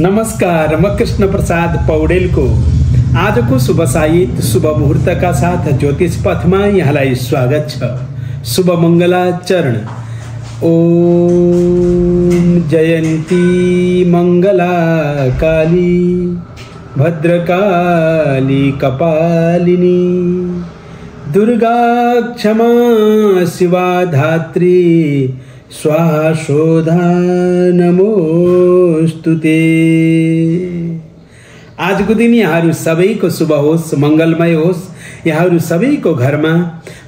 नमस्कार म कृष्ण प्रसाद पौडेलको। आजको शुभ साहित शुभ मुहुर्तका साथ ज्योतिष पथमा यहाँलाई स्वागत छ। शुभ मङ्गलाचरण ओम जयन्ती मङ्गला काली भद्रकाली कपालिनी, दुर्गा क्षमा शिवा धात्री ते आजको दिन यहाँहरू सबैको शुभ होस् मङ्गलमय होस्। यहाँहरू सबैको घरमा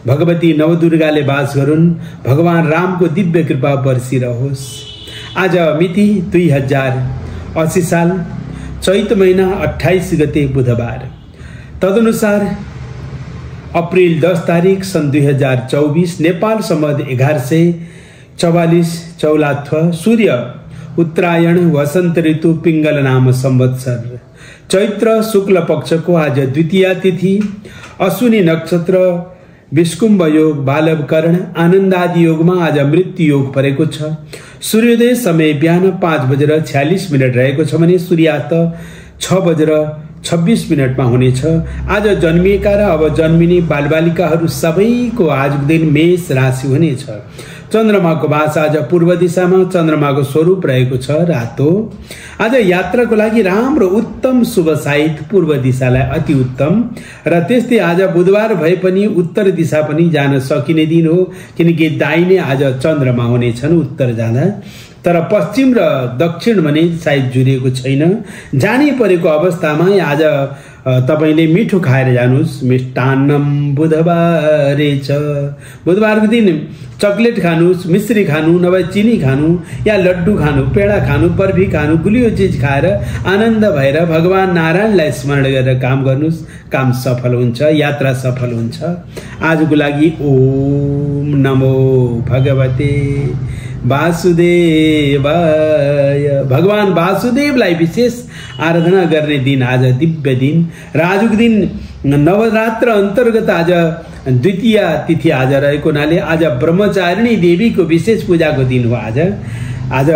भगवती नवदुर्गाले बास गरून् भगवान् रामको दिव्य कृपा बर्सिरहोस् आज मिति दुई हजार असी साल चैत महिना अठाइस गते बुधबार। तदनुसार अप्रिल दस तारिक सन् दुई हजार चौबिस नेपाल सम्बन्ध एघार सय चौवालिस चौलाथ सूर्य उत्तरायण वसन्त ऋतु पिङ्गल नाम संवत्सर। चैत्र शुक्ल पक्षको आज द्वितीय तिथि। अश्विनी नक्षत्र विस्कुम्भ योग बालवकरण आनन्दादि योगमा आज मृत्यु योग परेको छ। सूर्योदय समय बिहान पाँच बजेर छ्यालिस मिनट रहेको छ भने सूर्यास्त छ बजेर छब्बिस मिनटमा हुनेछ। आज जन्मिएका र अब जन्मिने बालबालिकाहरू सबैको आजको दिन मेष राशि हुनेछ। चन्द्रमाको बास आज पूर्व दिशामा चन्द्रमाको स्वरूप रहेको छ रातो। आज यात्राको लागि राम्रो उत्तम शुभ साहित पूर्व दिशालाई अति उत्तम। र त्यस्तै आज बुधबार भए पनि उत्तर दिशा पनि जान सकिने दिन हो। किनकि दाहिने आज चन्द्रमा हुनेछन् उत्तर जाँदा। तर पश्चिम र दक्षिण भने सायद जुरिएको छैन। जानै परेको अवस्थामा आज तपाईँले मिठो खाएर जानुहोस्। मिष्टान्नम बुधबारे छ। बुधबारको दिन चक्लेट खानुहोस् मिश्री खानु नभए चिनी खानु या लड्डु खानु पेडा खानु बर्फी खानु गुलियो चिज खाएर आनन्द भएर भगवान् नारायणलाई स्मरण गरेर काम गर्नुहोस्। काम सफल हुन्छ यात्रा सफल हुन्छ। आजको लागि ओम नमो भगवते। वासुदेवाय भगवान् वासुदेवलाई विशेष आराधना गर्ने दिन आज दिव्य दिन। र आजको दिन नवरात्र अन्तर्गत आज द्वितीय तिथि आज रहेको हुनाले आज ब्रह्मचारिणी देवीको विशेष पूजाको दिन हो आज। आज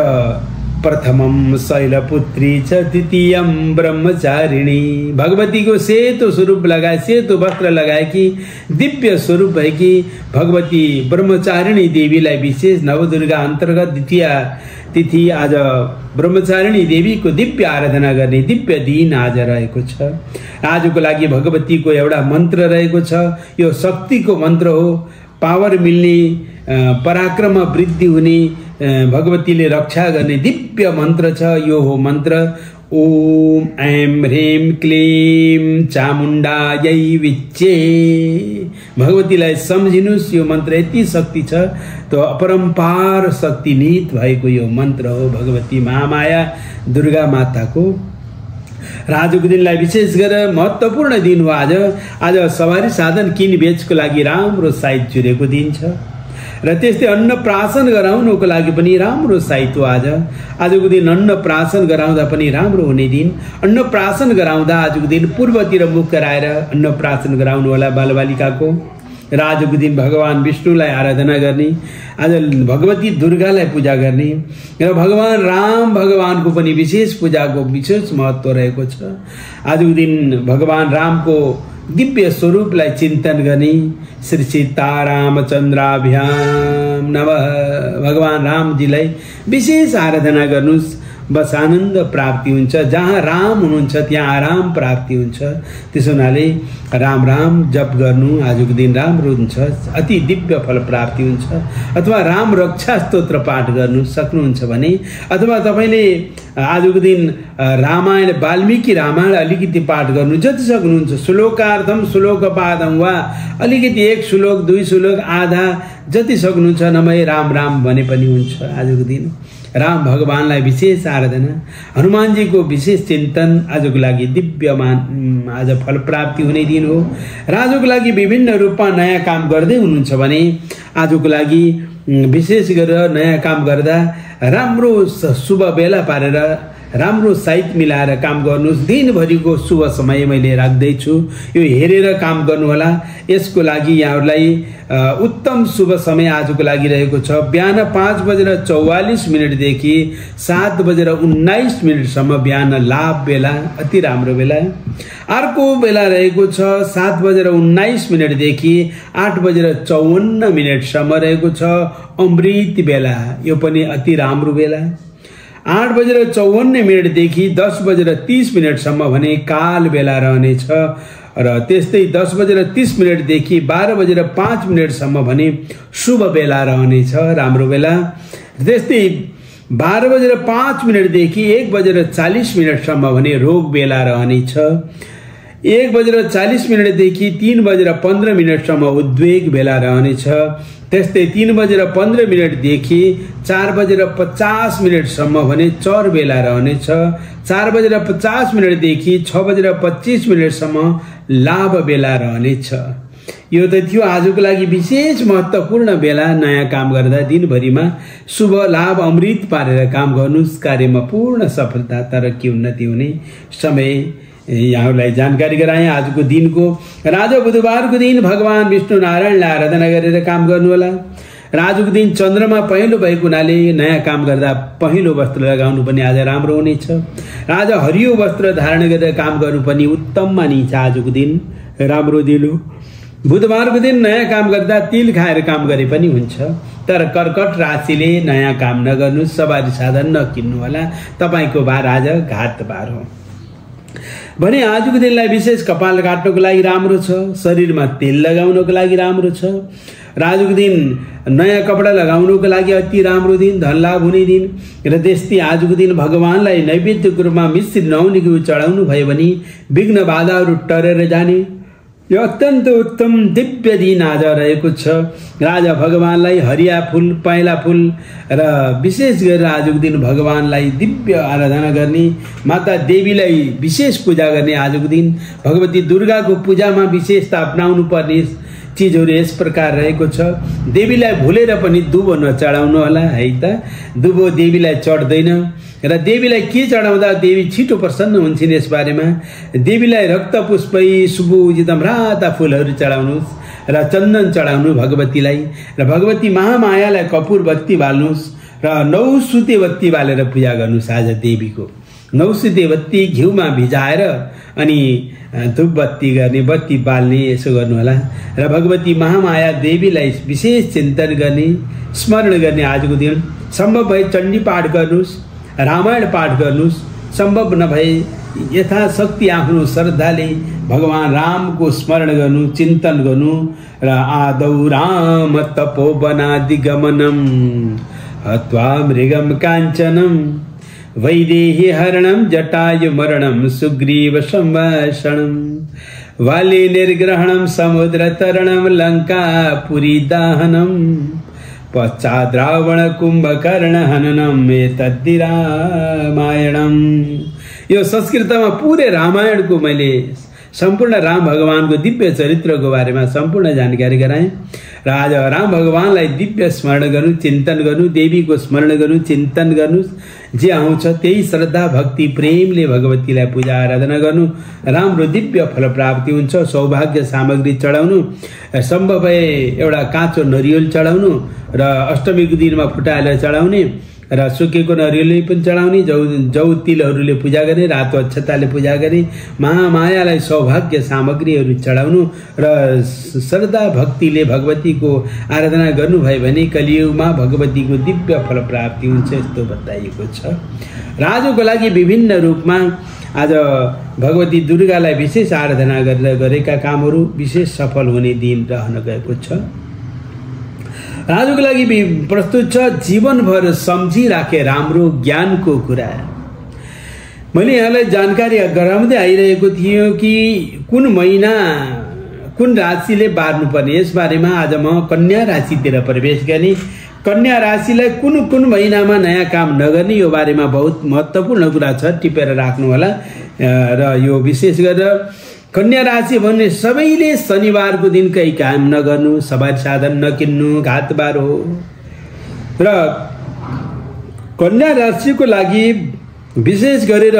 प्रथमम शैलपुत्री छ द्वितीयम ब्रह्मचारिणी। भगवतीको सेतो स्वरूप लगाए सेतो वस्त्र लगाएकी दिव्य स्वरूप भएकी भगवती ब्रह्मचारिणी देवीलाई विशेष नवदुर्गा अन्तर्गत द्वितीय तिथि आज ब्रह्मचारिणी देवीको दिव्य आराधना गर्ने दिव्य दिन आज रहेको छ। आजको लागि भगवतीको एउटा मन्त्र रहेको छ। यो शक्तिको मन्त्र हो। पावर मिल्ने पराक्रम वृद्धि हुने भगवतीले रक्षा गर्ने दिव्य मन्त्र छ। यो हो मन्त्र। ओम ऐं ह्रीं क्लीं चामुण्डायै विच्चे। भगवतीलाई सम्झिनुहोस् यो मन्त्र यति शक्ति छ। त अपरम्पार शक्ति निहित भएको यो मन्त्र हो भगवती महामाया दुर्गा माताको। र आजको दिनलाई विशेष गरेर महत्त्वपूर्ण दिन हो आज। आज सवारी साधन किन बेचको लागि राम्रो साइज जुरेको दिन छ। र त्यस्तै अन्न प्राशन गराउनुको लागि पनि राम्रो साहित्य आज आजको दिन अन्न प्राशन गराउँदा पनि राम्रो हुने दिन अन्न प्राशन गराउँदा आजको दिन पूर्वतिर मुख गराएर अन्न प्राशन गराउनु होला बालबालिकाको र आजको दिन भगवान् विष्णुलाई आराधना गर्ने आज भगवती दुर्गालाई पूजा गर्ने र भगवान् राम भगवान्को पनि विशेष पूजाको विशेष महत्त्व रहेको छ आजको दिन भगवान् रामको दिव्य स्वरूपलाई चिन्तन गर्ने श्री सीतारामचन्द्राभ्याम नव भगवान् रामजीलाई विशेष आराधना गर्नुहोस्। बस आनन्द प्राप्ति हुन्छ। जहाँ राम हुनुहुन्छ त्यहाँ आराम प्राप्ति हुन्छ। त्यसो हुनाले राम राम जप गर्नु आजको दिन राम्रो हुन्छ। अति दिव्य फल प्राप्ति हुन्छ। अथवा राम रक्षा स्तोत्र पाठ गर्नु सक्नुहुन्छ भने अथवा तपाईँले आजको दिन रामायण वाल्मिकी रामायण अलिकति पाठ गर्नु जति सक्नुहुन्छ। श्लोकार्थम श्लोकपादम वा अलिकति एक श्लोक दुई श्लोक आधा जति सक्नुहुन्छ नभए राम राम भने पनि हुन्छ आजको दिन। राम भगवान्लाई विशेष आराधना हनुमानजीको विशेष चिन्तन आजको लागि दिव्यमान आज फल प्राप्ति हुने दिन हो। र आजको लागि विभिन्न रूपमा नयाँ काम गर्दै हुनुहुन्छ भने आजको लागि विशेष गरेर नयाँ काम गर्दा राम्रो शुभ बेला पारेर राम्रो साइत मिलाएर काम गर्नुहोस्। दिनभरिको शुभ समय मैले राख्दैछु। यो हेरेर काम गर्नुहोला। यसको लागि यहाँहरूलाई उत्तम शुभ समय आजको लागि रहेको छ। बिहान पाँच बजेर चौवालिस मिनटदेखि सात बजेर उन्नाइस मिनटसम्म बिहान लाभ बेला अति राम्रो बेला। अर्को बेला रहेको छ सात बजेर उन्नाइस मिनटदेखि आठ बजेर चौवन्न मिनटसम्म रहेको छ अमृत बेला। यो पनि अति राम्रो बेला। आठ बजेर चौवन्न मिनटदेखि दस बजेर तिस मिनटसम्म भने काल बेला रहनेछ। र त्यस्तै दस बजेर तिस मिनटदेखि बाह्र बजेर पाँच मिनटसम्म भने शुभ बेला रहनेछ राम्रो बेला। त्यस्तै बाह्र बजेर पाँच मिनटदेखि एक बजेर चालिस मिनटसम्म भने रोग बेला रहनेछ। एक बजेर चालिस मिनटदेखि तिन बजेर पन्ध्र मिनटसम्म उद्वेग बेला रहनेछ। त्यस्तै तिन बजेर पन्ध्र मिनटदेखि चार बजेर पचास मिनटसम्म भने चर बेला रहनेछ। चार बजेर पचास मिनटदेखि छ बजेर पच्चिस मिनटसम्म लाभ बेला रहनेछ। यो त थियो आजको लागि विशेष महत्त्वपूर्ण बेला। नयाँ काम गर्दा दिनभरिमा शुभ लाभ अमृत पारेर काम गर्नुहोस् कार्यमा पूर्ण सफलता तरक्की उन्नति हुने समय यहाँहरूलाई जानकारी गराएँ आजको दिनको। र आज बुधबारको दिन भगवान् विष्णु नारायणलाई आराधना गरेर काम गर्नुहोला। र आजको दिन चन्द्रमा पहेँलो भएको हुनाले नयाँ काम गर्दा पहेँलो वस्त्र लगाउनु पनि आज राम्रो हुनेछ। र आज हरियो वस्त्र धारण गरेर काम गर्नु पनि उत्तम मानिन्छ आजको दिन। राम्रो दिन हो बुधबारको दिन नयाँ काम गर्दा तिल खाएर काम गरे पनि हुन्छ। तर कर्कट राशिले नयाँ काम नगर्नु सवारी साधन नकिन्नु होला तपाईँको बार आज घात बार। हो भने आजको दिनलाई विशेष कपाल काट्नको लागि राम्रो छ शरीरमा तेल लगाउनको लागि राम्रो छ र आजको दिन नयाँ कपडा लगाउनुको लागि अति राम्रो दिन धन लाभ हुने दिन र त्यस्तै आजको दिन भगवान्लाई नैवेद्यको रूपमा मिश्रित नहुने चढाउनु भयो भने विघ्न बाधाहरू टरेर जाने। यो अत्यन्त उत्तम दिव्य दिन आज रहेको छ। राजा भगवान्लाई हरिया फुल पहेँला फुल र विशेष गरेर आजको दिन भगवान्लाई दिव्य आराधना गर्ने माता देवीलाई विशेष पूजा गर्ने आजको दिन भगवती दुर्गाको पूजामा विशेषता अप्नाउनु पर्ने चिजहरू यस प्रकार रहेको छ। देवीलाई भुलेर पनि दुबो नचढाउनु होला है त? दुबो देवीलाई चढ्दैन। र देवीलाई के चढाउँदा देवी छिटो प्रसन्न हुन्छन् यसबारेमा देवीलाई रक्त पुष्पै सुबुजितम राता फुलहरू चढाउनुहोस् र चन्दन चढाउनु भगवतीलाई। र भगवती महामायालाई कपुर बत्ती बाल्नुहोस् र नौ सुते बत्ती बालेर पूजा गर्नुहोस् आज देवीको। नौ सुते बत्ती घिउमा भिजाएर अनि धुप बत्ती गर्ने बत्ती बाल्ने यसो गर्नु होला। र भगवती महामाया देवीलाई विशेष चिन्तन गर्ने स्मरण गर्ने आजको दिन। सम्भव भए चण्डी पाठ गर्नुहोस् रामायण पाठ गर्नुहोस्। सम्भव नभए यथाशक्ति आफ्नो श्रद्धाले भगवान् रामको स्मरण गर्नु चिन्तन गर्नु। र आदौ राम तपोवनादि गमनम हत्वा मृगम काञ्चनम। वैदेही हरणं जटायुमरणं सुग्रीव संभाषणं वाली निर्ग्रहणं समुद्रतरणं दाहनं। पश्चात् रावणकुम्भकर्णहननम् एतद्धि रामायणम् यो संस्कृतमा पुरै रामायणको मैले सम्पूर्ण राम भगवान्को दिव्य चरित्रको बारेमा सम्पूर्ण जानकारी गराएँ। र आज राम भगवान्लाई दिव्य स्मरण गर्नु चिन्तन गर्नु देवीको स्मरण गर्नु चिन्तन गर्नु जे आउँछ त्यही श्रद्धा भक्ति प्रेमले भगवतीलाई पूजा आराधना गर्नु। राम्रो दिव्य फल प्राप्ति हुन्छ सौभाग्य सामग्री चढाउनु। सम्भव एउटा काँचो नरिवल चढाउनु र अष्टमीको दिनमा फुटाएर चढाउने। र सुकेको नरिवलले पनि चढाउने जौ जौ तिलहरूले पूजा गर्ने रातो अक्षताले पूजा गर्ने महामायालाई सौभाग्य सामग्रीहरू चढाउनु र श्रद्धा भक्तिले भगवतीको आराधना गर्नुभयो भने कलियुगमा भगवतीको दिव्य फल प्राप्ति हुन्छ यस्तो बताइएको छ। र आजको लागि विभिन्न रूपमा आज भगवती दुर्गालाई विशेष आराधना गरेर गरेका कामहरू विशेष सफल हुने दिन रहन गएको छ। आजको लागि प्रस्तुत छ जीवनभर सम्झिराखे राम्रो ज्ञानको कुरा। मैले यहाँलाई जानकारी गराउँदै आइरहेको थियो कि कुन महिना कुन राशिले बार्नुपर्ने यसबारेमा आज म कन्या राशितिर प्रवेश गर्ने। कन्या राशिलाई कुन कुन महिनामा नयाँ काम नगर्ने यो बारेमा बहुत महत्त्वपूर्ण कुरा छ टिपेर राख्नु होला र यो विशेष गरेर कन्या राशि भन्ने सबैले शनिबारको दिन केही काम नगर्नु सवारी साधन नकिन्नु घातबार हो र कन्या राशिको लागि विशेष गरेर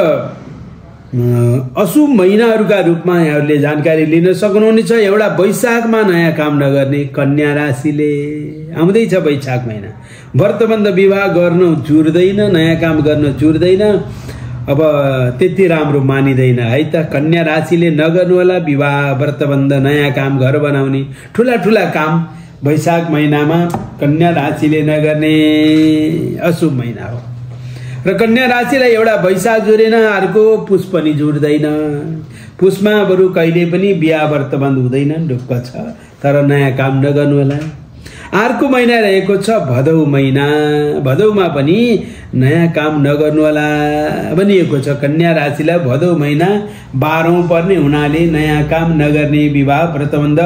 अशुभ महिनाहरूका रूपमा यहाँहरूले जानकारी लिन सक्नुहुनेछ। एउटा वैशाखमा नयाँ काम नगर्ने कन्या राशिले। आउँदैछ वैशाख महिना। व्रतबन्ध विवाह गर्न जुर्दैन नयाँ काम गर्न जुर्दैन। अब त्यति राम्रो मानिँदैन है त? कन्या राशिले नगर्नु होला विवाह व्रतबन्ध नयाँ काम घर बनाउने ठुला ठुला काम वैशाख महिनामा कन्या राशिले नगर्ने अशुभ महिना हो। र कन्या राशिलाई एउटा वैशाख जोडेन अर्को पुष पनि जुड्दैन। पुषमा बरु कहिले पनि बिहा वर्तमान हुँदैन ढुक्क छ तर नयाँ काम नगर्नु होला। अर्को महिना रहेको छ भदौ महिना। भदौमा पनि नयाँ काम नगर्नु होला भनिएको छ। कन्या राशिलाई भदौ महिना बाह्रौँ पर्ने हुनाले नयाँ काम नगर्ने विवाह व्रतबन्ध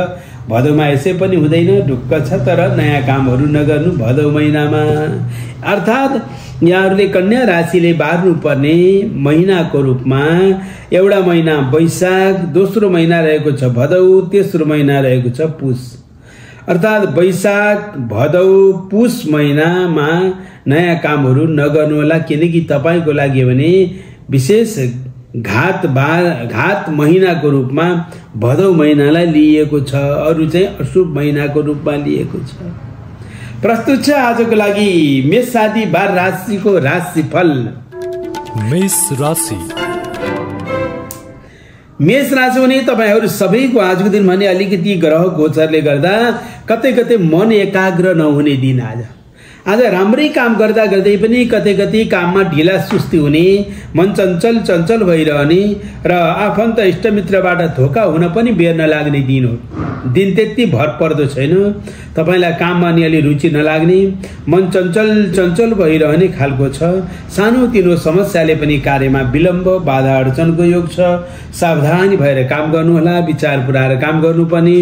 भदौमा यसै पनि हुँदैन ढुक्क छ तर नयाँ कामहरू नगर्नु भदौ महिनामा। अर्थात् यहाँहरूले कन्या राशिले बार्नुपर्ने महिनाको रूपमा एउटा महिना वैशाख दोस्रो महिना रहेको छ भदौ तेस्रो महिना रहेको छ पुष। अर्थात् वैशाख भदौ पुष महिनामा नयाँ कामहरू नगर्नु होला। किनकि तपाईँको लागि भने विशेष घात बा घात महिनाको रूपमा भदौ महिनालाई लिएको छ। अरू चाहिँ अशुभ महिनाको रूपमा लिएको छ। प्रस्तुत छ आजको लागि मेष साथी बार राशिको राशिफल। मेष राशि। मेष राशि हुने तपाईँहरू सबैको आजको दिन भने अलिकति ग्रह गोचरले गर्दा कतै कतै मन एकाग्र नहुने दिन आज। आज राम्रै काम गर्दा गर्दै पनि कतै कतै काममा ढिला सुस्ती हुने मन चञ्चल चञ्चल भइरहने र आफन्त इष्टमित्रबाट धोका हुन पनि बेर नलाग्ने दिन हो। दिन त्यति भर पर्दो छैन। तपाईँलाई काममा नि अलि रुचि नलाग्ने मन चञ्चल चञ्चल भइरहने खालको छ। सानोतिनो समस्याले पनि कार्यमा विलम्ब बाधा अडचनको योग छ। सावधानी भएर काम गर्नुहोला विचार पुऱ्याएर काम गर्नुपर्ने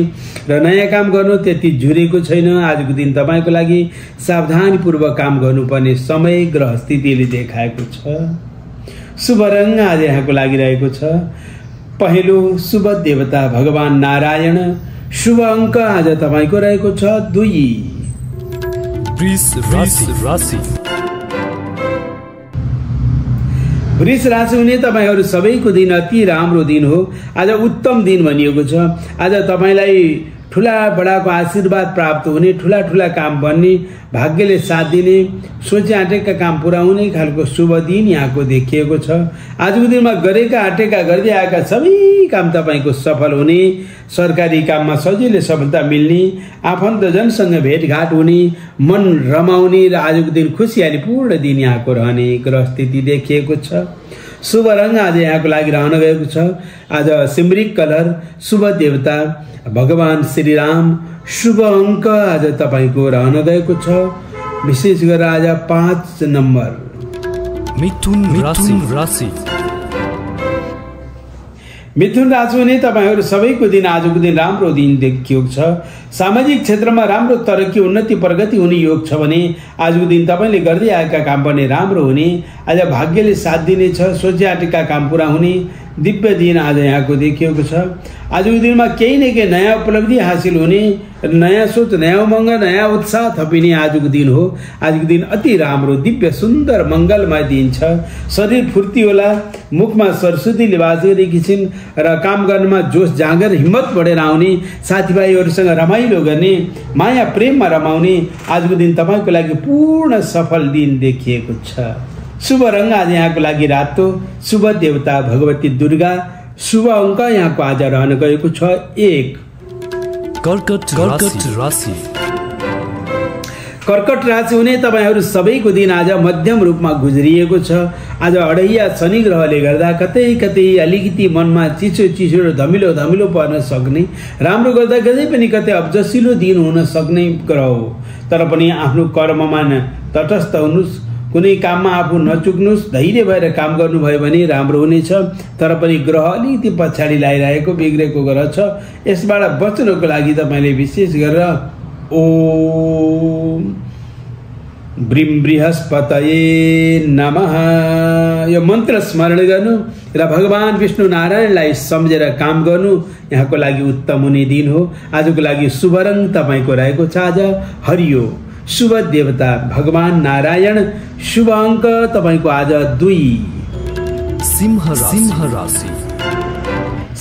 र नयाँ काम गर्नु त्यति जुरेको छैन। आजको दिन तपाईँको लागि सावधानीपूर्वक काम गर्नुपर्ने समय ग्रह स्थितिले देखाएको छ। शुभ रङ आज यहाँको लागि रहेको छ। पहिलो शुभ देवता भगवान नारायण शुभ अङ्क आज तपाईँको रहेको छ दुई। वृष राशि हुने तपाईँहरू सबैको दिन अति राम्रो दिन हो। आज उत्तम दिन भनिएको छ। आज तपाईँलाई ठुला बडाको आशीर्वाद प्राप्त हुने ठुला ठुला काम बन्ने भाग्यले साथ दिने सोचे आँटेका काम पुरा हुने खालको शुभ दिन यहाँको देखिएको छ। आजको दिनमा गरेका आँटेका गर्दै आएका सबै काम तपाईँको सफल हुने सरकारी काममा सजिलै सफलता मिल्ने आफन्तजनसँग भेटघाट हुने मन रमाउने र आजको दिन खुसियाली पूर्ण दिन यहाँको रहने ग्रह स्थिति देखिएको छ। शुभ रङ आज यहाँको लागि रहन गएको छ। आज सिमरिक कलर शुभ देवता भगवान् श्रीराम शुभ अङ्क आज तपाईँको रहन गएको छ। विशेष गरेर आज पाँच नम्बर। मिथुन राशि। मिथुन राशि हुने तपाईँहरू सबैको दिन आजको दिन राम्रो दिन देखिएको छ। सामाजिक क्षेत्रमा राम्रो तरक्की उन्नति प्रगति हुने योग छ भने आजको दिन तपाईँले गर्दै आएका काम पनि राम्रो हुने। आज भाग्यले साथ दिनेछ सोचे आँटेका काम पुरा हुने। दिव्य दिन आज यहाँको देखिएको छ। आजको दिनमा केही न केही नयाँ उपलब्धि हासिल हुने नयाँ सोच नयाँ उमङ्ग नयाँ उत्साह थपिने आजको दिन हो। आजको दिन अति राम्रो दिव्य सुन्दर मङ्गलमय दिन छ। शरीर फुर्ती होला मुखमा सरस्वतीले बाजेकी छिन् र काम गर्नमा जोस जाँगर हिम्मत बढेर आउने साथीभाइहरूसँग रमाइलो गर्ने माया प्रेममा रमाउने आजको दिन तपाईँको लागि पूर्ण सफल दिन देखिएको छ। शुभ रङ आज यहाँको लागि रातो शुभ देवता भगवती दुर्गा शुभ अङ्क यहाँको आज रहन गएको छ एक। कर्कट कर्कट राशि। कर्कट राशि हुने तपाईँहरू सबैको दिन आज मध्यम रूपमा गुज्रिएको छ। आज अडैया शनि ग्रहले गर्दा कतै कतै अलिकति मनमा चिसो चिसो र धमिलो धमिलो पर्न सक्ने राम्रो गर्दा गर्दै पनि कतै अब्जसिलो दिन हुन सक्ने ग्रह हो। तर पनि आफ्नो कर्ममा तटस्थ हुनुहोस्। कुनै काममा आफू नचुक्नुहोस् धैर्य भएर काम गर्नुभयो भने राम्रो हुनेछ। तर पनि ग्रह अलिकति पछाडि लगाइरहेको बिग्रेको ग्रह छ। यसबाट बच्नको लागि तपाईँले विशेष गरेर ओ ब्रिम बृहस्पतये नम। यो मन्त्र स्मरण गर्नु र भगवान् विष्णु नारायणलाई सम्झेर काम गर्नु यहाँको लागि उत्तम हुने दिन हो। आजको लागि शुभ रङ तपाईँको रहेको छ आज हरियो शुभ देवता भगवान नारायण शुभ अङ्क तपाईँको आज दुई। सिंह राशि। सिंह राशि।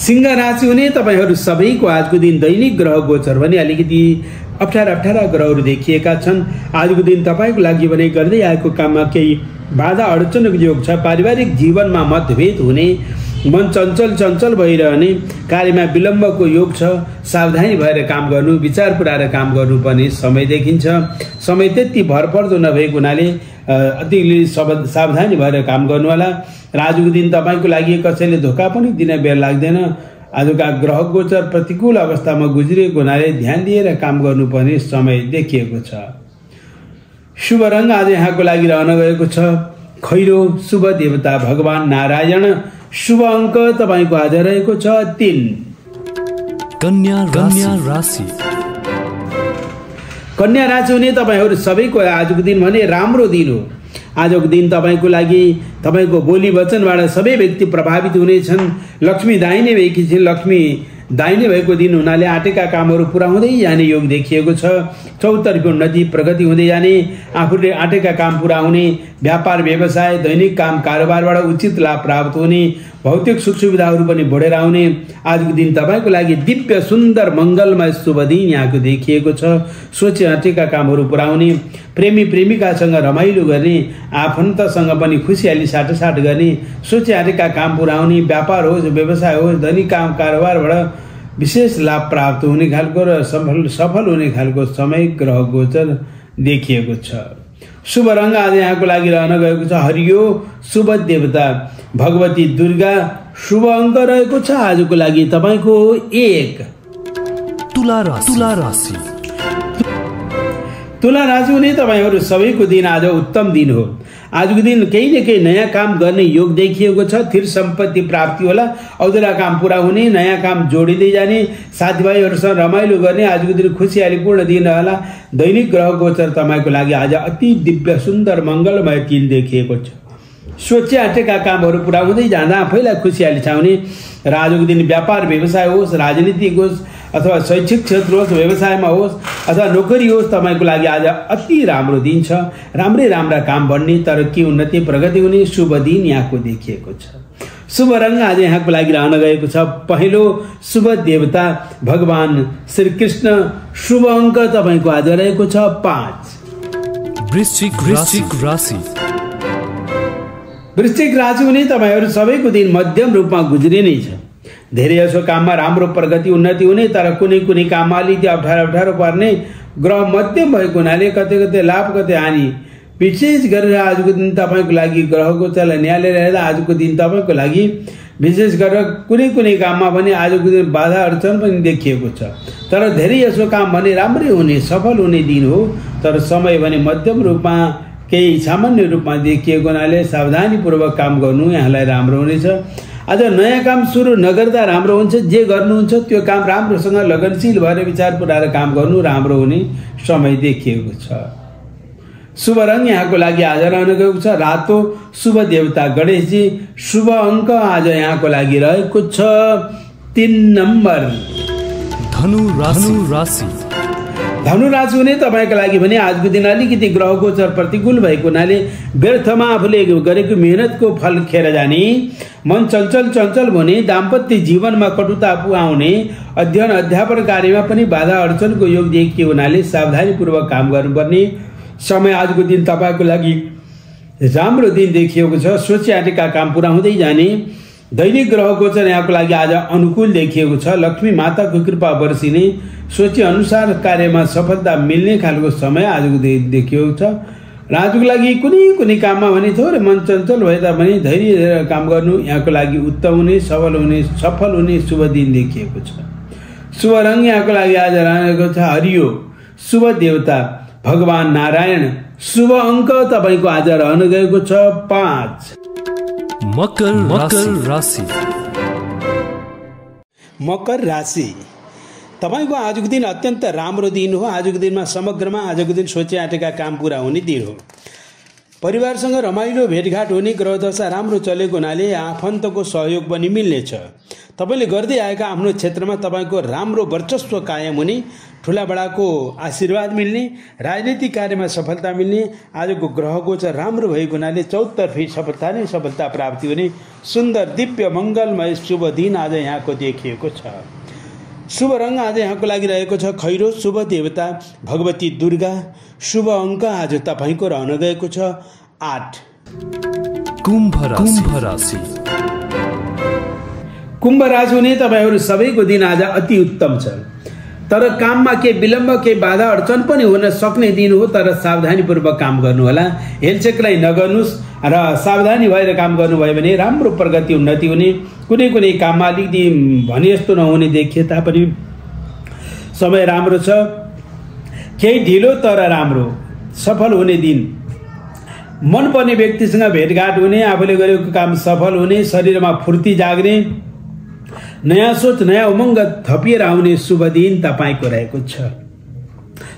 सिंह राशि हुने तपाईँहरू सबैको आजको दिन दैनिक ग्रह गोचर भने अलिकति अप्ठ्यारा अप्ठ्यारा ग्रहहरू देखिएका छन्। आजको दिन तपाईँको लागि भने गर्दै आएको काममा केही बाधा अडचनको योग छ। पारिवारिक जीवनमा मतभेद हुने मन चञ्चल चञ्चल भइरहने कार्यमा विलम्बको योग छ सावधानी भएर काम गर्नु विचार पुऱ्याएर काम गर्नुपर्ने समय देखिन्छ। समय त्यति भरपर्दो नभएको हुनाले अति सावधानी भएर काम गर्नुहोला। र आजको दिन तपाईँको लागि कसैले धोका पनि दिन बेर लाग्दैन। आजका ग्रह गोचर प्रतिकूल अवस्थामा गुज्रिएको हुनाले ध्यान दिएर काम गर्नुपर्ने समय देखिएको छ। शुभ रङ आज यहाँको लागि रहन गएको छ। खैरो शुभ देवता भगवान नारायण शुभ अङ्क तपाईँको आज रहेको छ तिन। कन्या कन्या राशि। कन्या राशि हुने तपाईँहरू सबैको आजको दिन भने राम्रो दिन हो। आजको दिन तपाईँको लागि तपाईँको बोली वचनबाट सबै व्यक्ति प्रभावित हुनेछन्। लक्ष्मी दाहिने भएकी छिन्। लक्ष्मी दाहिने भएको दिन हुनाले आँटेका कामहरू पुरा हुँदै जाने योग देखिएको छ। चौतर्फी उन्नति प्रगति हुँदै जाने आफूले आँटेका काम पुरा हुने व्यापार व्यवसाय दैनिक काम कारोबारबाट उचित लाभ प्राप्त हुने भौतिक सुख सुविधाहरू पनि बढेर आउने। आजको दिन तपाईँको लागि दिव्य सुन्दर मङ्गलमय शुभ दिन यहाँको देखिएको छ। सोचे आँटेका कामहरू पुऱ्याउने प्रेमी प्रेमिकासँग रमाइलो गर्ने आफन्तसँग पनि खुसियाली साटासाट गर्ने सोचे आँटेका काम पुऱ्याउने व्यापार होस् व्यवसाय होस् दैनिक काम कारोबारबाट विशेष लाभ प्राप्त हुने खालको र सफल सफल हुने खालको समय ग्रह गोचर देखिएको छ। शुभ रङ्ग आज यहाँको लागि रहन गएको छ। हरियो शुभ देवता। भगवती दुर्गा शुभ अङ्क रहेको छ। आजको लागि तपाईँको एक। तुला राशि। तुला राशि। तुला राशि हुने तपाईँहरू सबैको दिन आज उत्तम दिन हो। आजको दिन केही न केही नयाँ काम गर्ने योग देखिएको छ। थिर सम्पत्ति प्राप्ति होला। अधुरा काम पुरा हुने नयाँ काम जोडिँदै जाने साथीभाइहरूसँग रमाइलो गर्ने आजको दिन खुसियालीपूर्ण दिन होला। दैनिक ग्रह गोचर तपाईँको लागि आज अति दिव्य सुन्दर मङ्गलमय दिन देखिएको छ। सोचे आँटेका कामहरू पुरा हुँदै जाँदा आफैलाई खुसियाली छाउने। र आजको दिन व्यापार व्यवसाय होस् राजनीतिक होस् अथवा शैक्षिक क्षेत्र होस् व्यवसायमा होस् अथवा नोकरी होस् तपाईँको लागि आज अति राम्रो दिन छ। राम्रै राम्रा काम बढ्ने तरक्की उन्नति प्रगति हुने शुभ दिन यहाँको देखिएको छ। शुभ रङ आज यहाँको लागि रहन गएको छ। पहिलो शुभ देवता भगवान श्रीकृष्ण शुभ अङ्क तपाईँको आज रहेको छ पाँच। वृश्चिक वृश्चिक राशि। वृश्चिक राशि हुने तपाईँहरू सबैको दिन मध्यम रूपमा गुज्रिने छ। धेरै जसो काममा राम्रो प्रगति उन्नति हुने तर कुनै कुनै काममा अलिकति अप्ठ्यारो अप्ठ्यारो पर्ने ग्रह मध्यम भएको हुनाले कतै कतै लाभ कतै हानि विशेष गरेर आजको दिन तपाईँको लागि ग्रहको चल न्यायालय हेर्दा आजको दिन तपाईँको लागि विशेष गरेर कुनै कुनै काममा पनि आजको दिन बाधा अडचन पनि देखिएको छ। तर धेरै जसो काम भने राम्रै हुने सफल हुने दिन हो तर समय भने मध्यम रूपमा केही सामान्य रूपमा देखिएको हुनाले सावधानीपूर्वक काम गर्नु यहाँलाई राम्रो हुनेछ। आज नयाँ काम सुरु नगर्दा राम्रो हुन्छ। जे गर्नुहुन्छ त्यो काम राम्रोसँग लगनशील भएर विचार पुऱ्याएर काम गर्नु राम्रो हुने समय देखिएको छ। शुभ रङ यहाँको लागि आज रहन गएको छ। रातो शुभ देवता गणेशजी शुभ अङ्क आज यहाँको लागि रहेको छ। तिन नम्बर। धनु राशि। राशि धनु राशि हुने तपाईँको लागि भने आजको दिन अलिकति ग्रह गोचर प्रतिकूल भएको हुनाले व्यर्थमा आफूले गरेको मेहनतको फल खेर जाने। मन चञ्चल चञ्चल हुने दाम्पत्य जीवनमा कटुता पुआउने अध्ययन अध्यापन कार्यमा पनि बाधा अडचनको योग देखिएको हुनाले सावधानीपूर्वक काम गर्नुपर्ने। समय आजको दिन तपाईँको लागि राम्रो दिन देखिएको छ। सोचे आँटेका काम पुरा हुँदै जाने। दैनिक ग्रह गोचर यहाँको लागि आज अनुकूल देखिएको छ। लक्ष्मी माताको कृपा बर्सिने सोचे अनुसार कार्यमा सफलता मिल्ने खालको समय आजको देखिएको छ। र आजको लागि कुनै कुनै काममा भने थोरै मन चञ्चल भए तापनि धैर्य दिएर काम गर्नु यहाँको लागि उत्तम हुने सफल हुने सफल हुने शुभ दिन देखिएको छ। शुभ रङ यहाँको लागि आज रहेको छ हरियो। शुभ देवता भगवान नारायण। शुभ अङ्क तपाईँको आज रहन गएको छ पाँच। मकर मकर राशि। मकर राशि। तपाईँको आजको दिन अत्यन्त राम्रो दिन हो। आजको दिनमा समग्रमा आजको दिन सोचे आँटेका काम पुरा हुने दिन हो। परिवारसँग रमाइलो भेटघाट हुने ग्रहदशा राम्रो चलेको हुनाले आफन्तको सहयोग पनि मिल्नेछ। तपाईँले गर्दै आएका आफ्नो क्षेत्रमा तपाईँको राम्रो वर्चस्व कायम हुने ठुलाबडाको आशीर्वाद मिल्ने राजनीतिक कार्यमा सफलता मिल्ने आजको ग्रह गोचर राम्रो भएको हुनाले चौतर्फी सफलता नै सफलता प्राप्ति हुने सुन्दर दिव्य मङ्गलमय शुभ दिन आज यहाँको देखिएको छ। शुभ रङ आज यहाँको लागि रहेको छ खैरो शुभ देवता भगवती दुर्गा। शुभ अङ्क आज तपाईँको रहन गएको छ आठ। कुम्भ राशि। कुम्भ राशि। कुम्भ राशि हुने तपाईँहरू सबैको दिन आज अति उत्तम छ। तर काममा के विलम्ब के बाधा अडचन पनि हुन सक्ने दिन हो तर सावधानीपूर्वक काम गर्नुहोला। हेलचेक्राइ नगर्नुहोस्। र सावधानी भएर काम गर्नुभयो भने राम्रो प्रगति उन्नति हुने। कुनै कुनै काममा अलिकति भने जस्तो नहुने देखिए तापनि समय राम्रो छ। केही ढिलो तर राम्रो। सफल हुने दिन। मनपर्ने व्यक्तिसँग भेटघाट हुने आफूले गरेको काम सफल हुने शरीरमा फुर्ती जाग्ने नयाँ सोच नयाँ उमङ्ग थपिएर आउने शुभ दिन तपाईँको रहेको छ।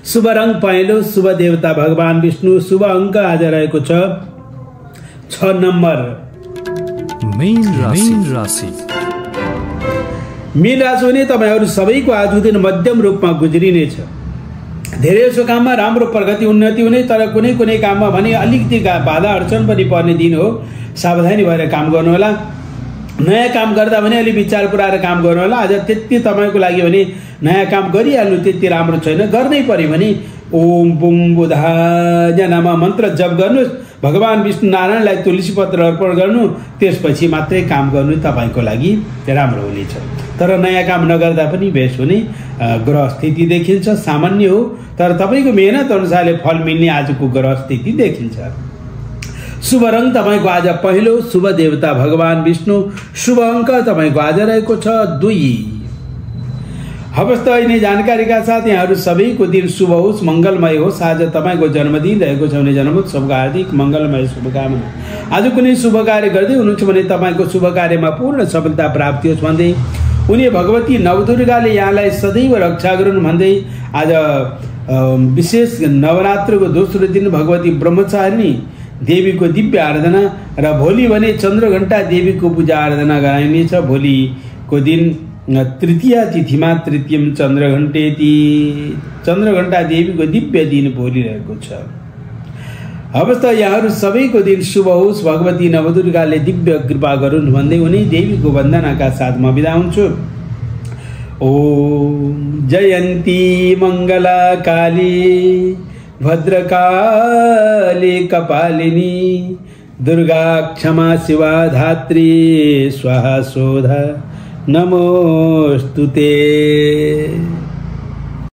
शुभ रङ पहेँलो शुभ देवता भगवान विष्णु शुभ अङ्क आज रहेको छ। छ नम्बर। मेन राशि। राशि। मीन राशि हुने तपाईँहरू सबैको आज दिन मध्यम रूपमा गुज्रिनेछ धेरै जसो काममा राम्रो प्रगति उन्नति हुने तर कुनै कुनै काममा भने अलिकति बाधा अडचन पनि पर्ने दिन हो। सावधानी भएर काम गर्नुहोला। नयाँ काम गर्दा भने अलिक विचार पुऱ्याएर काम गर्नु होला अझ त्यति तपाईँको लागि भने नयाँ काम गरिहाल्नु त्यति राम्रो छैन। गर्नै पऱ्यो भने ओम बुम बुधा जनामा मन्त्र जप गर्नुहोस्। भगवान् विष्णु नारायणलाई तुलसी पत्र अर्पण गर्नु त्यसपछि मात्रै काम गर्नु तपाईँको लागि राम्रो हुनेछ। तर नयाँ काम नगर्दा पनि बेस हुने ग्रह स्थिति देखिन्छ सामान्य हो। तर तपाईँको मेहनत अनुसारले फल मिल्ने आजको ग्रह स्थिति देखिन्छ। शुभ रङ तपाईँको आज पहिलो शुभ देवता भगवान् विष्णु। शुभ अङ्क तपाईँको आज रहेको छ दुई। हवस् त अहिले जानकारीका साथ यहाँहरू सबैको दिन शुभ होस् मङ्गलमय होस् आज तपाईँको जन्मदिन रहेको छ भने जन्मोत्सवको हार्दिक मङ्गलमय शुभकामना। आज कुनै शुभ कार्य गर्दै हुनुहुन्छ भने तपाईँको शुभ कार्यमा पूर्ण सफलता प्राप्ति होस् भन्दै उनी भगवती नवदुर्गाले यहाँलाई सदैव रक्षा गरून् भन्दै आज विशेष नवरात्रको दोस्रो दिन भगवती ब्रह्मचारिणी देवीको दिव्य आराधना र भोलि भने चन्द्रघण्टा देवीको पूजा आराधना गराइनेछ भोलिको दिन तृतीय तिथिमा तृतीयम चन्द्रघण्टेति। चन्द्रघण्टा देवीको दिव्य दिन भोलि रहेको छ। त यहाँहरू सबैको दिन शुभ होस् भगवती नवदुर्गाले दिव्य कृपा गरून् भन्दै उनी देवीको वन्दनाका साथ म बिदा हुन्छु। ओ जयन्ती मङ्गला काली भद्रकाली कपालिनी दुर्गा क्षमा शिवा धात्री स्वाहा शोधा नमोस्तु ते।